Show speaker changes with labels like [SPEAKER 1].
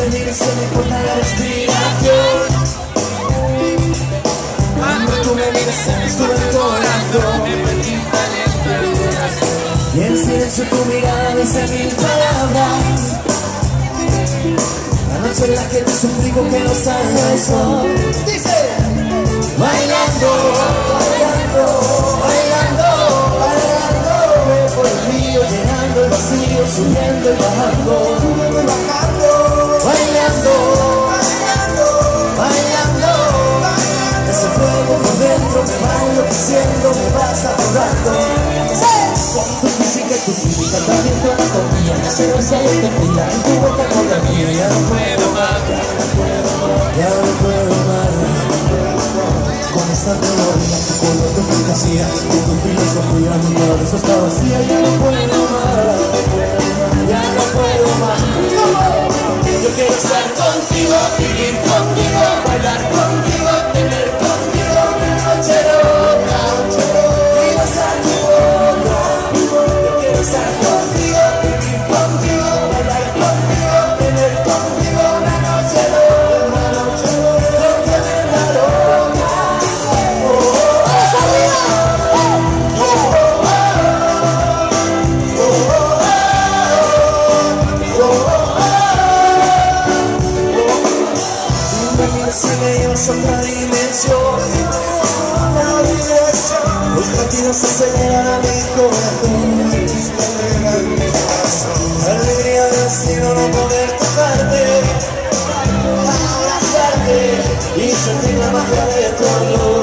[SPEAKER 1] mires me importa la respiración Cuando tú me miras se me sube el corazón Y en silencio tu mirada dice mil palabras La noche en la que te suplico que no salga el Dice Bailando, bailando, bailando, bailando el río llenando el vacío, subiendo y bajando por dentro me va enloqueciendo, me vas apagando Con tu física y tu química, también tu anatomía hace besar y tequila en tu boca con la mía. Ya no puedo más, ya no puedo más. Con esta teoría, tu color de fantasía, con tu filosofía, mi cabeza está vacía, ya no puedo más, ya no puedo más. Yo quiero estar contigo, vivir contigo, se veía es otra dimensión. La dirección Los latidos se aceleran a mi corazón. La alegría del cielo no poder tocarte. Abrazarte Y sentir la magia de tu amor.